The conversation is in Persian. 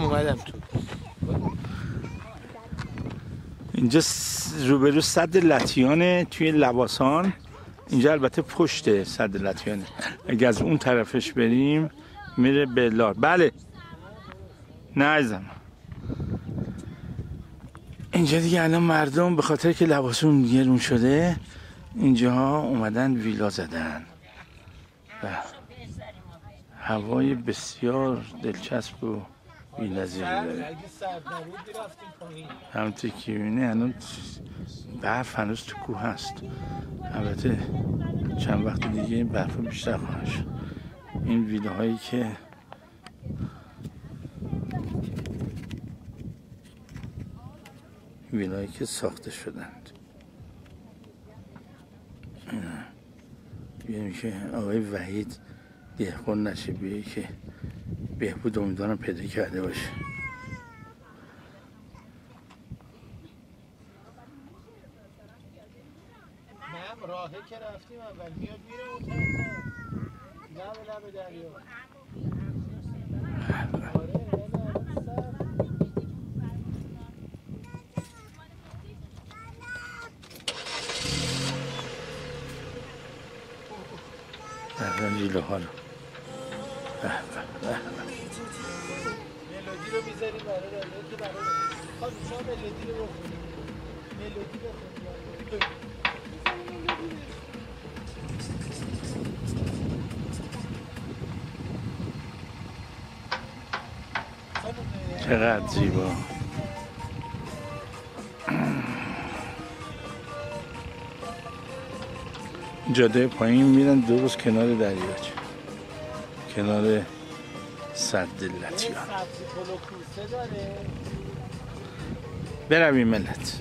اومدم تو. اینجا روبرو صد لطیانه توی لواسان اینجا البته پشت صد لطیانه. اگه از اون طرفش بریم میره به لار. بله. نه عزیزم. اینجا دیگه الان مردم به خاطر که لباسون گرون شده اینجا اومدن ویلا زدن. و هوای بسیار دلچسب و داره. نبود رفتیم پایین. همونطور که می‌بینی هنوز برف هنوز تو کوه هست. البته چند وقت دیگه این برف بیشتر خواهد شد این ویلاهایی که ویلاهایی که ساخته شدند. بیایم که آقای وحید دهقان نشه بیایی که بهبود امیدوارم پیدا کرده باشه. نه راهه که رفتیم اول. میاد میره اون لب لب دریا آره، آره، رو برای چقدر زیبا. جاده پایین میرن درست کنار دریاچه. کنار سد لطیان برویم ملت.